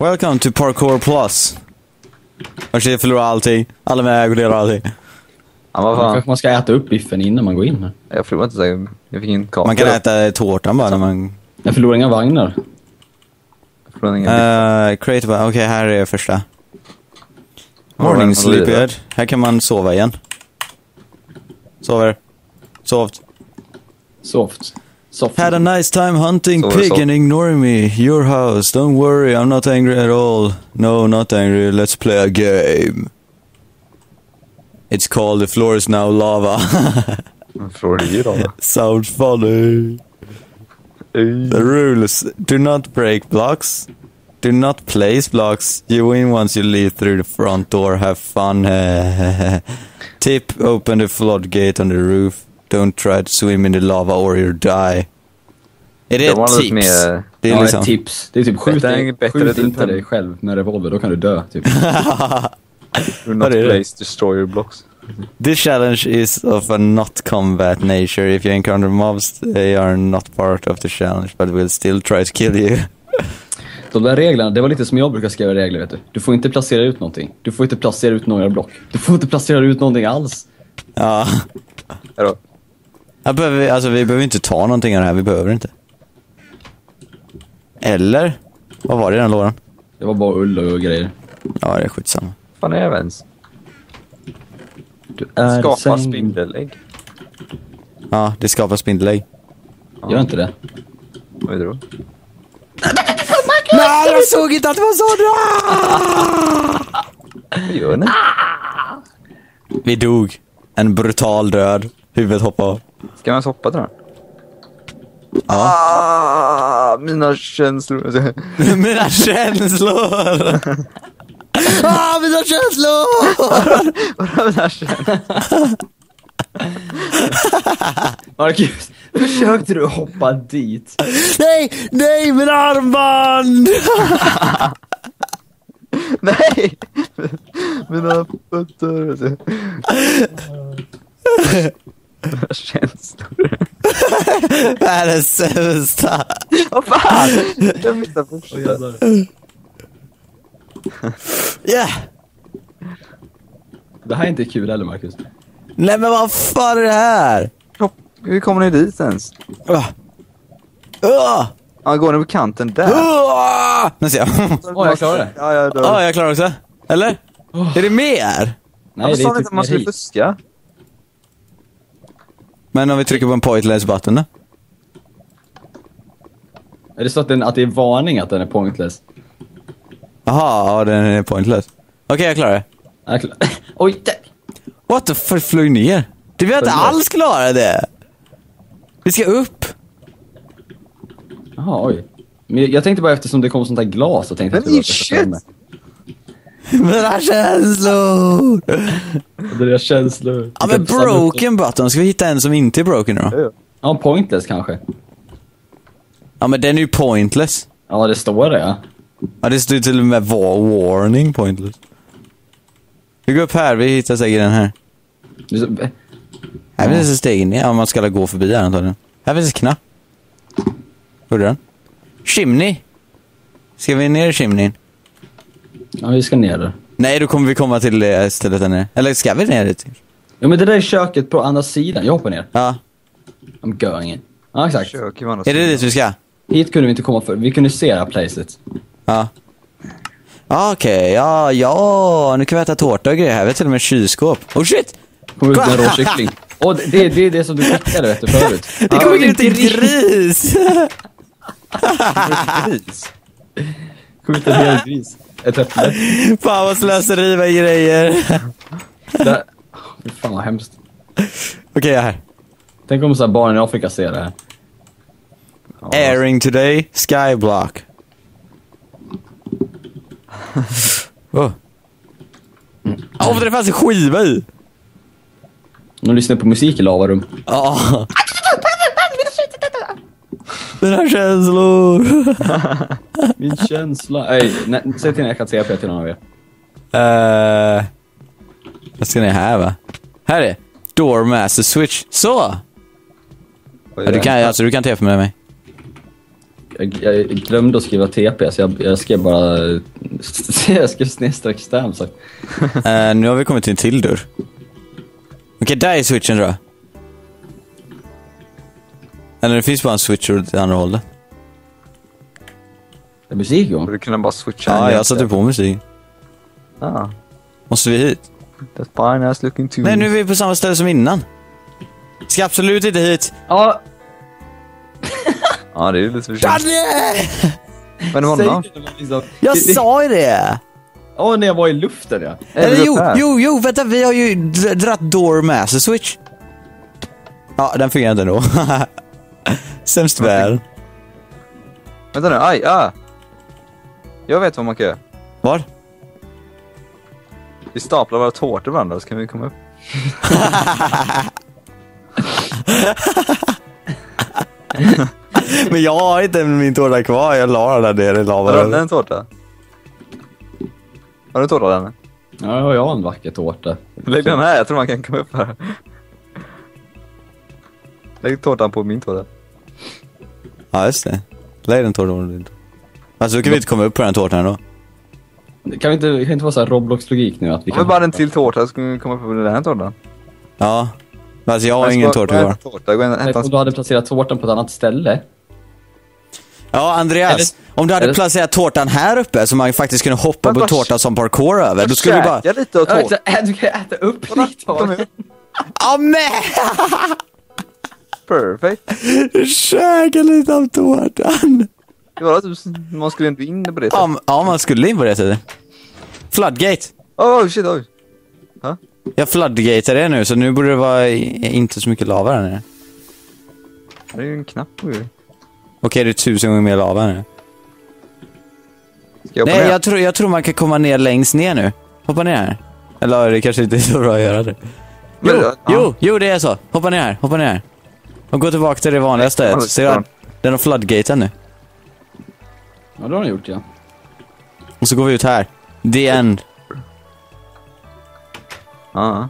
Welcome to Parkour Plus. Vars jag förlorar allting. Alla mina ägodelar och allting. Ja, vad fan. Man ska äta upp biffen innan man går in här. Jag förlorar inte så. Jag fick ingen kaka. Man kan äta tårtan bara när man... Jag förlorar inga vagnar. Jag förlorar ingen uh, create Okej, här är första. Morning sleepyhead. Här kan man sova igen. Sover. Sovt. Soft. Soft. Had a nice time hunting Sover, pig and ignoring me. Your house. Don't worry, I'm not angry at all. No, not angry. Let's play a game. It's called The Floor is Now Lava. Jag förlorar ju då. Sounds funny. The rules. Do not break blocks. Do not place blocks. You win once you leave through the front door. Have fun. Tip, open the floodgate on the roof. Don't try to swim in the lava or you'll die. Är det Det var ett tips? mer- Det är ja, liksom... ett tips. Det är typ skjut, Bättre bättre skjut inte dig själv med revolver, då kan du dö. Typ. Do Vad not place destroyer blocks. This challenge is of a not combat nature. If you encounter mobs, they are not part of the challenge, but will still try to kill you. De där reglerna, det var lite som jag brukar skriva regler vet du. Du får inte placera ut någonting. Du får inte placera ut några block. Du får inte placera ut någonting alls. ja. Hejdå. Behöver vi, alltså vi behöver inte ta någonting av det här, vi behöver inte. Eller? Vad var det i den lådan? Det var bara ull och grejer. Ja, det är skitsamma. fan är ens? Du är Skapa säng- spindelägg. Ja, det skapar spindelägg. Gör inte det. Vad är det då? Nej, jag såg inte att det var så! Vad gör ni? Vi dog. En brutal död. Huvudet hoppade av. Ska man hoppa till den? Ja. Ah, mina känslor. Mina känslor! ah, mina känslor! mina känslor. Marcus, försökte du hoppa dit? nej, nej, mina armband! Nej! Mina fötter. Mina känslor. Världens sämsta. Vad fan! Jag missade första. Yeah. Det här är inte kul heller Marcus. Nej men vad fan är det här? Hur kommer ni dit ens? Uh. Uh. Ja, går ni på kanten där? Uh. Nu ser jag. Åh, jag klarade det. Ja. Ja, jag klarar också. Eller? Är det mer? Nej, Varför det sa är ni typ inte att man mer skulle hit. fuska? Men om vi trycker på en pointless button då? Är det så att, den, att det är varning att den är pointless? Jaha, ja den är pointless. Okej, jag klarar det. Ja, jag klar- Oj, där. What the fuck, flög ner? Du vi har inte alls klarat det. Vi ska upp. Jaha, oj. Men jag, tänkte bara eftersom det kom sånt där glas så tänkte jag Men att det var shit! Mina känslor. Är känslor. Ja men broken button, ska vi hitta en som inte är broken då? Ja, pointless kanske. Ja men den är ju pointless. Ja, det står det ja. Ja det står till och med var warning pointless. Vi går upp här, vi hittar säkert den här. Så- Här finns ett steg in ja man ska gå förbi här antagligen. Här finns en knapp. Hörde du den? Chimney! Ska vi ner i chimneyn? Ja, vi ska ner där. Nej, då kommer vi komma till det stället där nere. Eller ska vi ner dit? Ja, men det där är köket på andra sidan. Jag hoppar ner. Ja. I'm going in. Ja, exakt. Kök Är det dit vi ska? Hit kunde vi inte komma för. Vi kunde se det här placet. Ja. Ja, Okej, ja, ja, nu kan vi äta tårta och grejer här. Vi har till och med kylskåp. Oh shit! Kom ut en rå kyckling. Och det, det, det är det som du skickade vet du förut. Det kommer ut en gris! Gris. Kom ut en hel gris. Ett äpple. Fan vad slöseri med grejer. Där. Fan vad hemskt. Okej, jag är här. Tänk om så här barn i Afrika ser det här. Airing today, skyblock. oh. Åh, oh, det fanns en skiva i! De lyssnar på musik i lavarum. Ja. Mina känslor. Min känsla. Nej, nej säg till när jag kan CP till någon av er. Uh, vad ska ni här va? Här är Door Master Switch. Så! Ja, du, kan, alltså, du kan TP med mig. Jag, jag glömde att skriva TP, så jag, jag skrev bara... jag skrev snedstreck stam sagt. Eh, nu har vi kommit till en till dörr. Okej, där är switchen jag. Eller det finns bara en switch åt det andra hållet. Är musik igång? Borde kunna bara switcha. Ja, jag satte på musik. Ah, Måste vi hit? that's fine as looking to Nej, nu är vi på samma ställe som innan. Ska absolut inte hit. Ja, Ja, det är lite för sent. Men det det man liksom... Jag Det- det- sa ju det! Ja, när jag var i luften ja. Eller det jo, jo, jo, vänta, vi har ju dr- dratt door master switch. Ja, den fungerar inte ändå. Sämst väl. Vänta nu, aj, ah! Jag vet vad man kan göra. Var? Vi staplar våra tårtor varandra så kan vi komma upp. Men jag har inte min tårta kvar, jag la den där nere i Har du lavan. en tårta? Har du en tårta Danne? Ja, jag har en vacker tårta. Lägg den här, jag tror man kan komma upp här. Lägg tårtan på min tårta. Ja, just det. Lägg den tårtan. Alltså, då kan vi inte komma upp på den tårtan då. Kan vi inte, kan inte vara så här Roblox-logik nu? Att vi kan... bara en till tårta så kan vi komma upp på den här tårtan. Ja. Men Alltså, jag har ingen tårta kvar. Tårta, gå Om du hade placerat tårtan på ett annat ställe. Ja, Andreas. Eller- om du hade eller- placerat tårtan här uppe så man faktiskt kunde hoppa på tårtan som parkour över, då skulle vi bara... Lite av tårtan. Du kan äta upp lite av det. Ja, men! Perfect. Käka lite av tårtan. Det var typ, man skulle inte in på det sättet. Ja, ja, man skulle in på det sättet. Floodgate. Oh shit, oj. Jag floodgatear det nu, så nu borde det vara inte så mycket lava där nere. Det är ju en knapp på. Okej, det är tusen gånger mer lava nu. Ska jag Nej, ner? jag tror, jag tror man kan komma ner längst ner nu. Hoppa ner här. Eller det kanske inte är så bra att göra det. Jo, Men, ja. jo, jo, det är så. Hoppa ner här, hoppa ner här. Och gå tillbaka till det vanliga Nej, stället. fan, Ser du? att Den har floodgaten nu. Ja, det har den gjort ja. Och så går vi ut här. The end. Ja.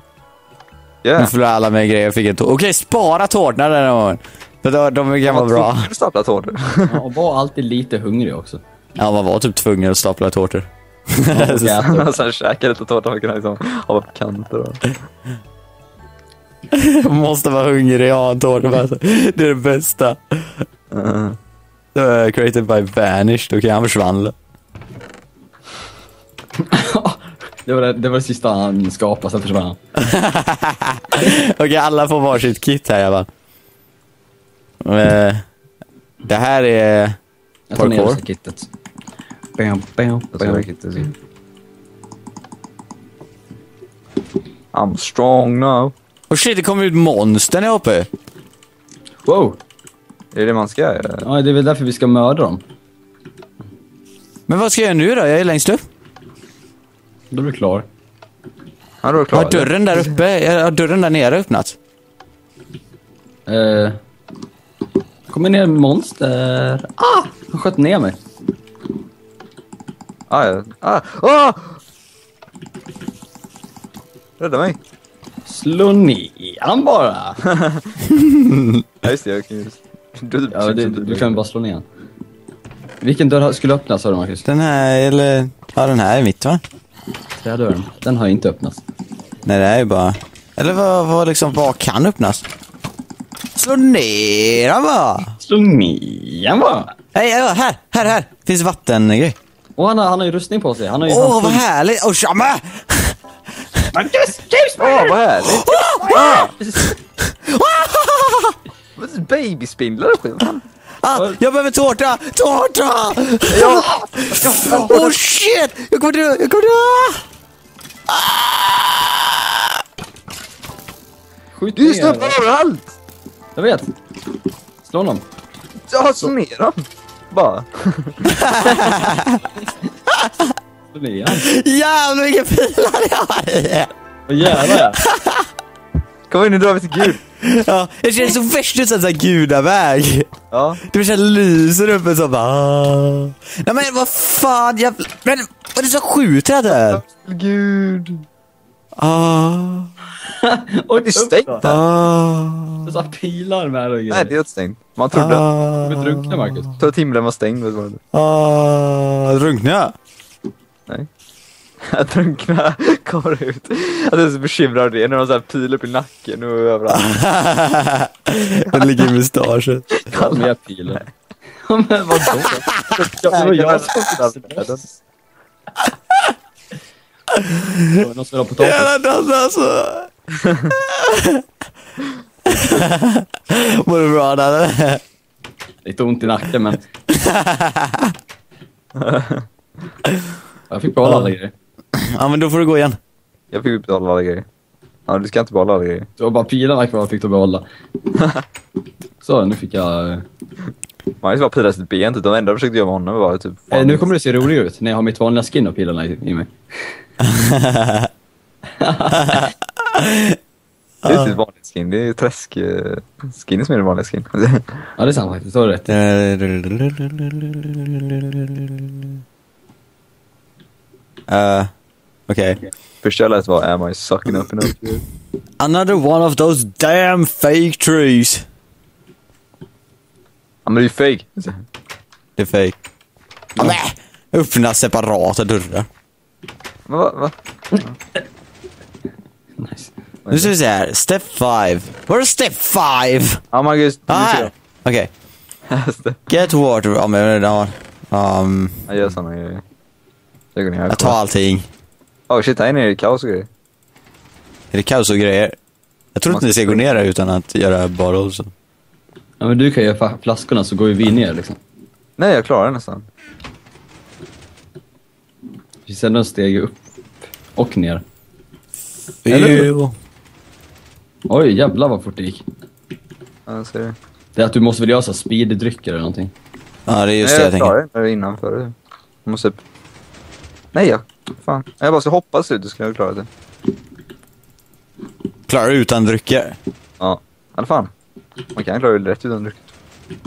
Nu Yeah. förlorade alla med grejer och fick en tå- Okej, spara tårtorna den gången. För då, de kan vara bra. Stapla tårtor. ja. Och var alltid lite hungrig också. Ja, man var typ tvungen att stapla tårtor. Äta. Och sen käka lite tårta för att kunna liksom ha på kanter och... Måste vara hungrig ha en tårta. Det är det bästa. Uh, var created by Vanished. Okej, han försvann. det, var det, det var det sista han skapade, sen försvann han. Okej, alla får varsitt kit här jävlar. Eh, Det här är... Jag tar ner Parkour. det kittet. Bam, bam, jag bam. jag. I'm strong now. Och shit, det kommer ut monster där uppe. Wow! Är det det man ska göra? Ja, det är väl därför vi ska mörda dem. Men vad ska jag göra nu då? Jag är längst upp. Då blir du klar. Ja, då är det klart. Har dörren där uppe, har dörren där nere öppnat? Eh, kommer ner monster. Ah! Han sköt ner mig. Ah, ja. Ah! Ah! Rädda mig. Slå ner han bara. Ja, just det. Jag kan ju... Du, Ja, det, du kan bara slå ner han. Vilken dörr skulle öppnas sa du Marcus? Den här, eller... Ja, den här är mitt va? Den här dörren. Den har inte öppnats. Nej, det här är bara... Eller vad, vad liksom, vad kan öppnas? Slå ner den bara! Slå ner han bara. Hej, ja, här, här, här! Finns vattengrej. Och han har, han har ju rustning på sig. Han har ju... Åh, han vad härligt! Åh, tjamma! Marcus! James! Åh, vad härligt! Ah! Vad är det babyspindlar och skit? Ah, jag behöver tårta! Tårta! Ja! Oh shit! Jag kommer dö! Jag kommer dö! Skjut Du ner. snubblar överallt! Jag vet. Slå honom. Ja, slå ner dem! Bara. Han. Jävlar vilka pilar jag har i! Vad jävlar. Kom in, nu drar vi till Gud. Ja, det känns så värst ut som en sån här gudaväg. Ja. Det så här lyser uppe så bara... ah. Nej men vad fan, jävla... Men vad är det som skjuter här? Till Gud. Ah, Oj, Det är stängt där. ah, Det är så här pilar med och grejer. Nej, det är stängt. Man trodde att Du är ah, drunkna, Marcus. att himlen var stängd. du det ah, drunknar jag? Nej. Att drunkna kommer ut. Att du är så bekymrad det när de så här pil upp i nacken och överallt. Den ligger i mustaschen. Med pilen. Ja, men vadå? Ja, det var jag som fick den. stress. Det var Någon som vill ha potatis. Jävla dans alltså! Mår du bra Danne? Lite ont i nacken, men... Jag fick behålla alla grejer. Ja men då får du gå igen. Jag fick betala alla grejer. Ja, du ska inte behålla alla grejer. Det var bara pilarna kvar jag fick du behålla. Så, nu fick jag... eh, Magnus var pilade sitt ben, typ. De enda jag försökte göra med honom var typ... Eh, nu kommer det se roligare ut när jag har mitt vanliga skin och pilarna i, i mig. Det är inte ett vanligt skin, det är träsk... eh, Skin som är det vanliga skin. Ja, det är sant faktiskt. Det har du rätt. Uh, okay. Första jag läste var Am I sucking up enough? Another one of those damn fake trees. Ja men det är ju fake. Det är fake. Ja. men, öppna separata dörrar. Men va? va? Nice. Nu ska vi se här. Step 5. What is step 5? Ja Marcus, du Ah, ser här. Okej. det. Get water. Ja men ja. Um, Jag gör såna grejer. Jag jag tar allting. Oh shit, här inne är det kaos och grejer. Är det kaos och grejer? Jag tror inte ni ska gå ner här utan att göra bottles. Ja, men du kan göra flaskorna så går ju vi ner liksom. Nej, jag klarar det nästan. Det finns ändå en steg upp och ner. Eller. Oj, jävlar vad fort det gick. Ja, jag ser det. Det är att du måste väl göra så speeddrycker eller någonting. Ja, det är just Nej, det jag jag tänker. klarar det innanför. Jag måste... Nej, jag... Fan. Jag bara ska hoppa slut, du jag klara det. Klarar du utan drycker? Ja. Eller fan. Man kan klara det rätt utan dryck.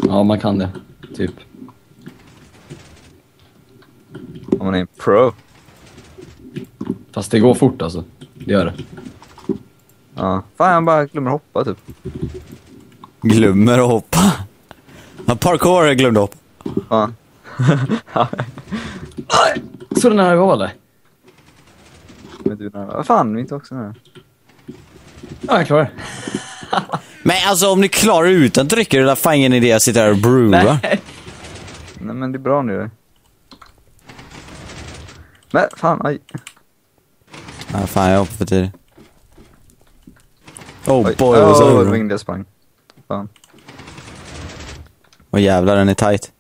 Ja, man kan det. Typ. Om man är en pro. Fast det går fort alltså. Det gör det. Ja. Fan, jag bara glömmer hoppa typ. Glömmer att hoppa. Ja, parkour jag glömde hoppa. Fan. Så den här var eller? Men du, nej, vad fan, mitt också nu. Ja, jag klarar det. Men alltså om ni klarar utan drycker, är det fan ingen idé att sitta här och brewa. Nej. Nej men det är bra nu. Men fan, aj. Ja, fan jag hoppar för tidigt. Oh Oj. boy, Åh, vad sa det var du? ingen jag sprang. Fan. Åh jävlar, den är tight.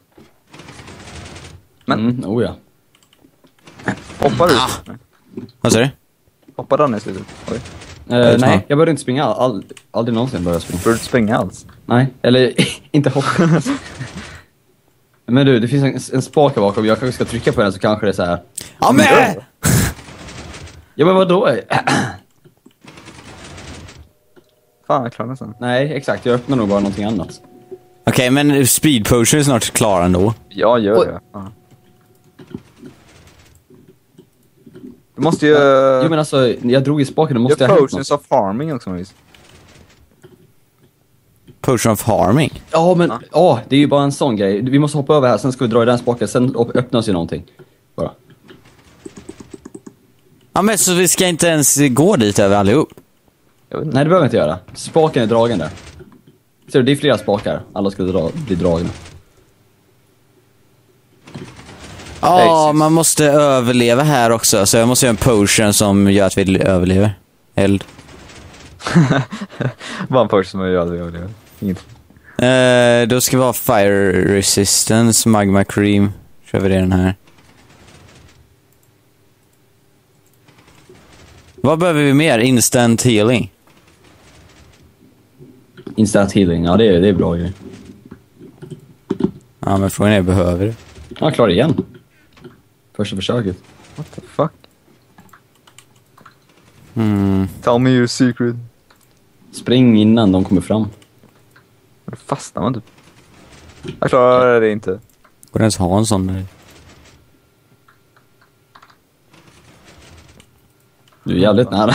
Men- Mm, oh ja. Hoppar du? Ah. Vad sa du? Hoppar den i slutet? Oj. Det nej, jag började inte springa. All, all, aldrig någonsin började jag springa. Borde du springa alls? Nej, eller inte hoppa. Men du, det finns en, en spak här bakom. Jag kanske ska trycka på den så kanske det är så här. Ja men! Ja men vadå? Fan, jag klarar nästan. Nej, exakt. Jag öppnar nog bara någonting annat. Okej, men speed potion är snart klar ändå. Ja, gör det. Ja. Du måste ju... Jo men alltså, jag drog i spaken. Det måste Gör ha hänt något. potions of farming också Maurice. Potion of harming. Ja men, ja, det är ju bara en sån grej. Vi måste hoppa över här, sen ska vi dra i den spaken, sen öppnas ju någonting. Bara. Ja men så vi ska inte ens gå dit över allihop? Jag. Nej det behöver vi inte göra. Spaken är dragen där. Ser du, det är flera spakar. Alla ska dra, bli dragna. Ja, man måste överleva här också. Så jag måste göra en potion som gör att vi överlever. Eld. Bara en potion som jag gör det överlever. Inget. Eh, då ska vi ha fire resistance, magma cream. Kör vi det den här. Vad behöver vi mer? Instant healing? Instant healing, ja det är, det är bra grejer. Ja, men frågan är, behöver det? Ja, det igen. Första försöket. What the fuck? Mm. Tell me your secret. Spring innan de kommer fram. Då fastnar man typ. Jag klarar det inte. Går det ens ha en sån? där? Du är jävligt nära.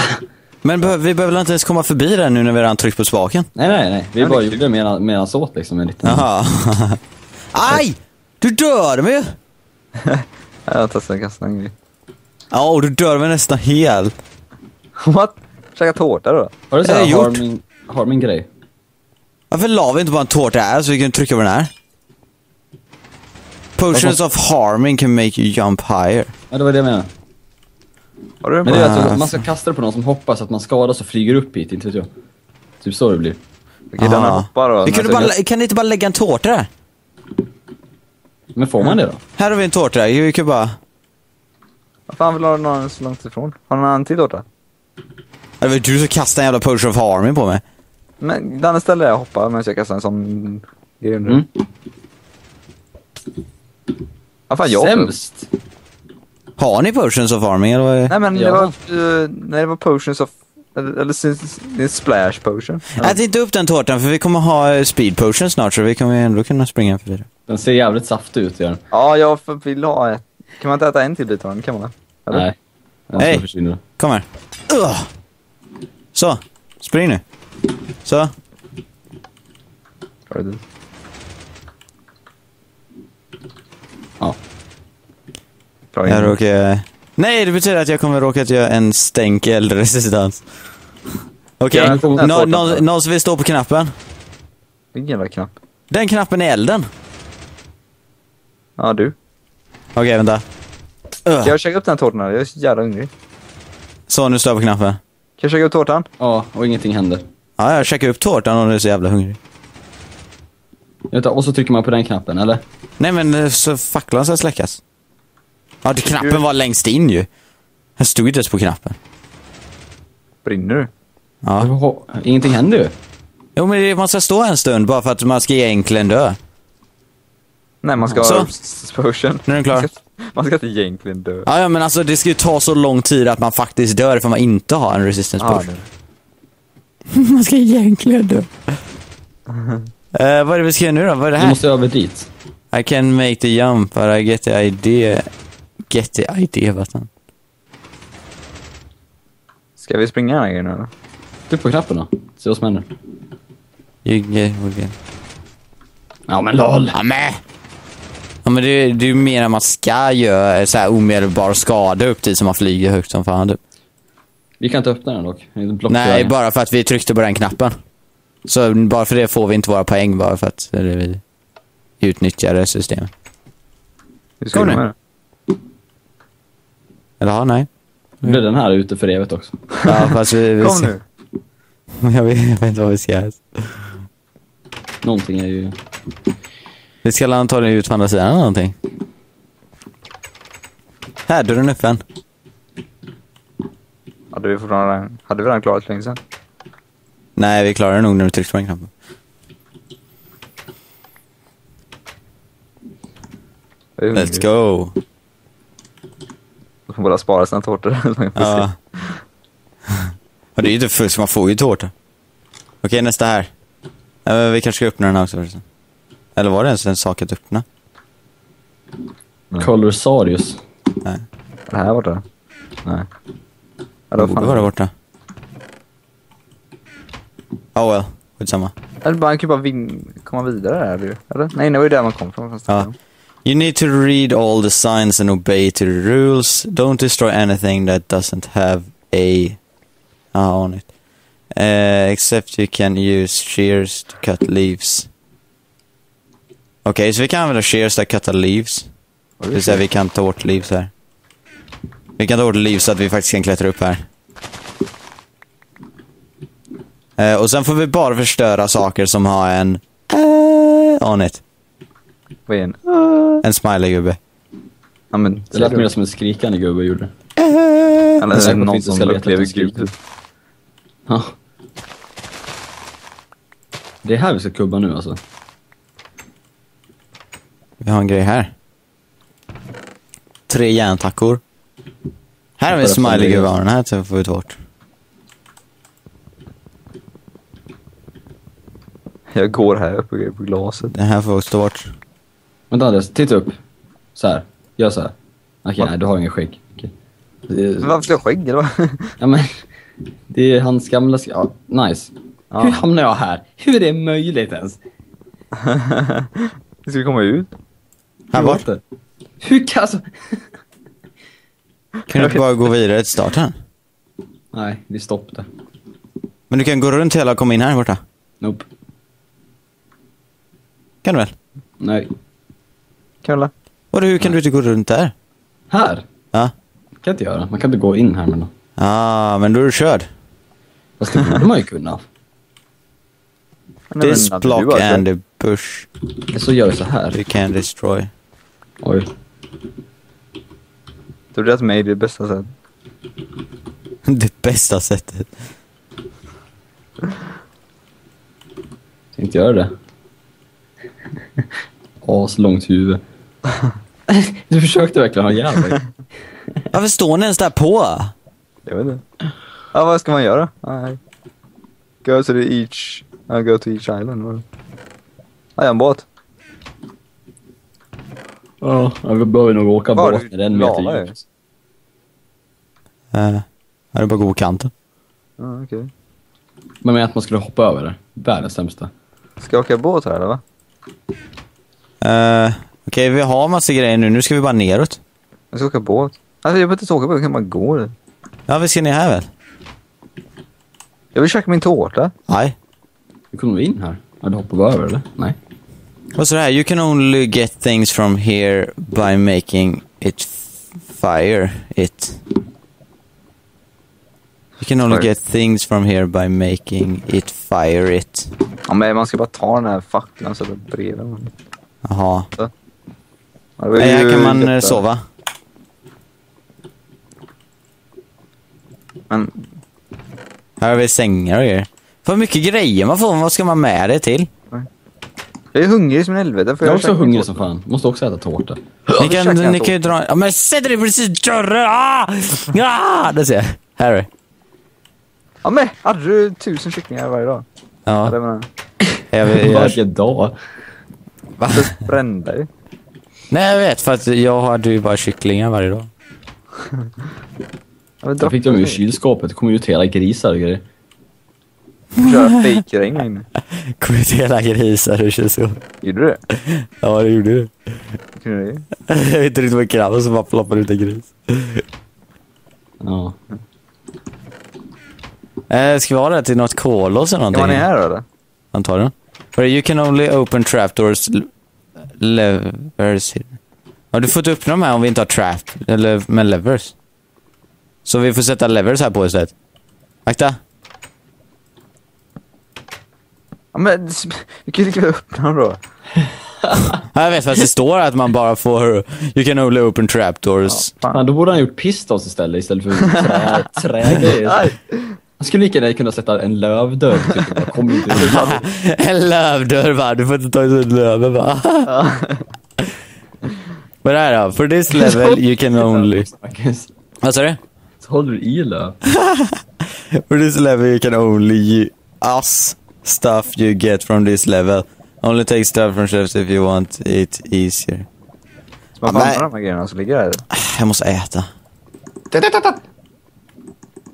Men behö- vi behöver inte ens komma förbi den nu när vi redan tryckt på spaken? Nej, nej, nej. Vi bara gjorde medan, medans åt liksom en liten... Jaha. Aj! Du dör mig ju! Jag har testat att kasta en grej. Ja, och du dör mig nästan helt. What? Käka tårta då? Har du har jag såhär gjort. harming, harming grej? Varför la vi inte bara en tårta här så vi kan trycka på den här? Potions of harming can make you jump higher. Ja, det var det jag menade. Har du en Men det är att man ska kasta det på någon som hoppas att man skadas och flyger upp hit, inte vet jag. Typ så det blir. Okej, den här Ah. hoppar då. Vi kunde bara, så- kan ni inte bara lägga en tårta där? Men får man det då? Här har vi en tårta, vi kan bara... Vad fan vill du ha någon så långt ifrån? Har du någon annan till tårta? Det var du som kastade en jävla potion of harming på mig. Men Danne ställer jag hoppa medan jag kastar en sån grej under. Mm. Vad fan jag? Sämst! Har ni potions of harming eller vad är det? Nej men det Ja. var, uh, nej det var potions of, eller, det är splash potion. Ät inte upp den tårtan för vi kommer ha eh, speed potion snart så vi kommer ändå kunna springa förbi det. Den ser jävligt saftig ut, gör den. Ja, jag vill ha ett. Kan man inte äta en till bit av den? Kan man det? Eller? Nej. Försvinna. Kom här. Ugh. Så, spring nu. Så. Ja. Jag råkar... Nej, det betyder att jag kommer råka att göra en stänk eldresistans. Okej, någon där. någon som vill stå på knappen? Vilken jävla knapp. Den knappen är elden. Ja, du. Okej, vänta. Ugh. Kan jag käka upp den här tårtan? här? Jag är så jävla hungrig. Så, nu står jag på knappen. Kan jag käka upp tårtan? Ja, och ingenting händer. Ja, jag checkar upp tårtan om du är så jävla hungrig. Vänta, och så trycker man på den knappen, eller? Nej, men eh, så facklan ska släckas. Ja, det, knappen var längst in ju. Jag stod inte ens på knappen. Brinner du? Ja. Ingenting händer ju. Jo, men det- man ska stå en stund bara för att man ska egentligen dö. Nej, man ska Så. ha s- potion. Nu är den klar. Man ska, man ska inte egentligen dö. Ja, ja, men alltså det ska ju ta så lång tid att man faktiskt dör för man inte har en resistance Ja, push. man ska egentligen dö. Eh, vad är det vi ska göra nu då? Vad är det Du här? måste över dit. I can make the jump, but I get the idea. Get the idea, vad fan. Ska vi springa den här grejen eller? Tryck på knappen då. Se vad som händer. You get you Ja men LOL! Ja, men. Ja, men det, det är ju mer än man ska göra så här omedelbar skada upp dit som man flyger högt som fan. Typ. Vi kan inte öppna den dock. Nej, bara för att vi tryckte på den knappen. Så bara för det får vi inte våra poäng, bara för att eller, vi utnyttjar det systemet. Hur ska Kom nu. Eller ja, nej. Nu blir den här ute för evigt också. Ja, fast vi, vi Kom nu. Jag vet, jag vet inte vad vi ska göra. Någonting är ju... Vi ska antagligen ut på andra sidan eller någonting. Här, dörren är öppen. Hade vi fortfarande hade vi redan klarat länge sedan? Nej, vi klarar det nog när du tryckte på den knappen. Let's go. Jag får bara spara sina tårtor. Ja. Och det är ju inte fusk, man får ju tårta. Okej, nästa här. Vi kanske ska öppna den här också förresten. Eller var det ens en sak att öppna? Colorsarius. Nej, Är det här borta? Nej. Ja, det borde fan. vara borta. Oh well, skitsamma. Eller man kan ju bara vin- komma vidare där. Eller? Nej, det var ju där man kom från. Ja. You need to read all the signs and obey to the rules. Don't destroy anything that doesn't have a ah, on it. Uh, except you can use shears to cut leaves. Okej, så vi kan använda shears att cutta leaves. Det vill säga vi kan ta bort leaves här. Vi kan ta bort leaves så att vi faktiskt kan klättra upp här. Eh, och sen får vi bara förstöra saker som har en uh, on it. Vad är en? En smiley-gubbe. Ja, men, Det lät mer som en skrikande gubbe gjorde. Eller Det är säkert någon som upplever efter Gud. Ja. Det är här vi ska kubba nu alltså. Vi har en grej här. Tre järntackor. Här har vi en För att få smiley det- gubbe den här så får vi ta bort. Jag går här uppe på glaset. Den här får vi också ta bort. Vänta Andreas, titta upp. Så här. Gör så här. Okej, Va? nej du har ingen skägg. Det är, varför ska jag ha skägg eller vad? ja, men, det är hans gamla... Ja, nice. Ja. Hur hamnar jag här? Hur är det möjligt ens? Ska vi komma ut? Här bort. Hur kan... Alltså... Kan du inte bara gå vidare till starten? Nej, vi stoppade. Men du kan gå runt hela och komma in här borta. Nope. Kan du väl? Nej. Knulla. Och hur kan du inte gå runt där? Här? Ja. kan jag inte göra. Man kan inte gå in här men... Ah, men då är du körd. Fast det borde man ju kunna. This block and the bush Så gör vi så här. you can destroy. Oj. Tror du att mig är det bästa sättet? Det bästa sättet. Tänkte göra det. Aslångt huvud. Du försökte verkligen ha ihjäl mig. Varför står ni ens där på? Jag vet inte. Ja, vad ska man göra? Nej. Go to the each... Ja, go to each island. Ja, jag har en båt. Ja, vi behöver nog åka Var båt du med en lava meter är? djupt. Här är bara att gå kanten. Ja, okej. Men med att man skulle hoppa över det. Världens sämsta. Ska jag åka båt här eller va? Uh, Okej, vi har massa grejer nu. Nu ska vi bara neråt. Jag ska åka båt. Alltså jag behöver inte åka båt, jag kan bara gå. Ja, vi ska ner här väl? Jag vill käka min tårta. Nej. Hur kom vi in här? Ja, du hoppade över eller? Nej. Står det här? You can only get things from here by making it fire it. You can only get things from here by making it fire it. Ja, men man ska bara ta den här facklan och sätta bredvid den. Jaha. Ja, här kan man eh, jätte- sova. Men Här har vi sängar och grejer. Vad mycket grejer man får. Vad ska man med det till? Jag är hungrig som en helvete. För Jag är också hungrig som fan. Måste också äta tårta. Ni kan, ni kan ju dra... Ja, men sätt dig precis dörren! Ah! Ah! Där ser jag. Det. Ja men, hade du tusen kycklingar varje dag? Ja. Ja. Det menar Jag, jag, jag, Varje dag. va? jag. Brända ju. Nej, jag vet. För att jag hade ju bara kycklingar varje dag. Jag fick dem ur kylskåpet. Det kom ut hela grisar och grejer. Köra fejkregn inne. Kom ut hela grisar ur kylskåpet. Gjorde du det? Ja, det gjorde du. Kunde du det? Jag vet inte riktigt vad krabben som bara ploppade ut en gris. Ja. Eh, ska vi ha det till något kolos eller någonting? man är här då, eller? Antagligen. För you can only open trapdoors levers. Ja, du får inte öppna de här om vi inte har trap, eller med levers. Så vi får sätta levers här på istället. Akta. Ja men, vi kan ju lika väl öppna dem då. Ja, jag vet fast det står att man bara får you can only open trapdoors. Fan, då borde han gjort pistons istället, istället för trä, trägrejer. Han skulle lika gärna kunna sätta en lövdörr. Typ. Inte en lövdörr va, du får inte ta ut löven va. Vad är det då? For this level you can only... Vad sa du? Så håller du i löv. For this level you can only us stuff you get from this level. Only take stuff from shelves if you want it easier. Får men- använda de här grejerna som ligger här. Jag måste äta.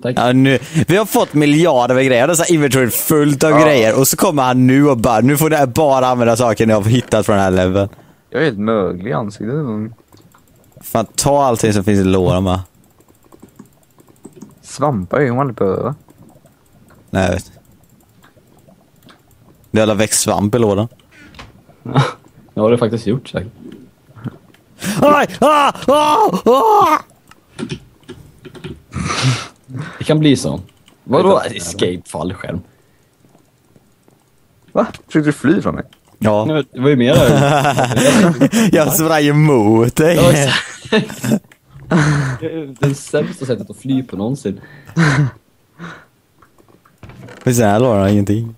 Tack. Ja, nu, vi har fått miljarder med grejer. Det är så här inventory fullt av Ja. grejer. Och så kommer han nu och bara, nu får ni bara använda saker ni har hittat från den här leveln. Jag är helt möglig i ansiktet. Fan, ta allting som finns i lådan bara. Svampar är ju man aldrig behöver. Nej, jag vet. Det har alla växt svamp i lådan. Det har du faktiskt gjort säkert. Aj! Ah! Ah! Ah! Det kan bli så. Vadå? Escape fallskärm. Va? Försökte du fly från mig? Ja. Nej, Det var ju mer Jag sprang emot dig. Det Det sämsta sättet att fly på någonsin. Men sen här har ingenting.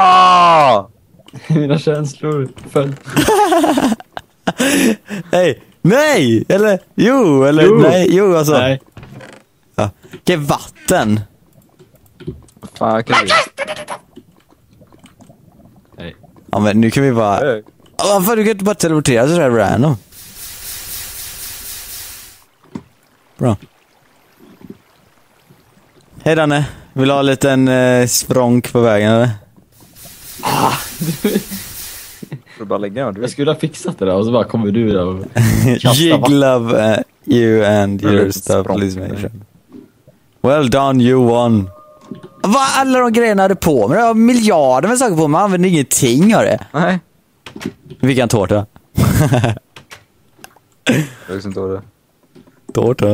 Ah! Mina känslor föll. Nej! Nej! Eller jo, eller Jo. nej, jo alltså. Nej. Ja. Okej, vatten. Fan, kan inte. Nej. Ja men nu kan vi bara... Ja, Varför du kan inte bara teleportera sådär random? Bra. Hej Danne. Vill du ha en liten eh, språnk på vägen eller? Du bara lägga Jag skulle ha fixat det där och så bara kommer du där och you love uh, you and your stuff, sure. Well done, you won. Vad alla de grejerna hade på mig? Jag har miljarder med saker på mig, man använder ingenting av det. Nej. Vi kan tårta. Jag visste inte vad det Tårta.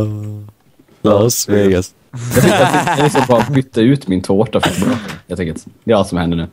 Las Vegas. Jag tänkte att jag liksom bara bytte ut min tårta för bra, helt enkelt. Det är allt som händer nu.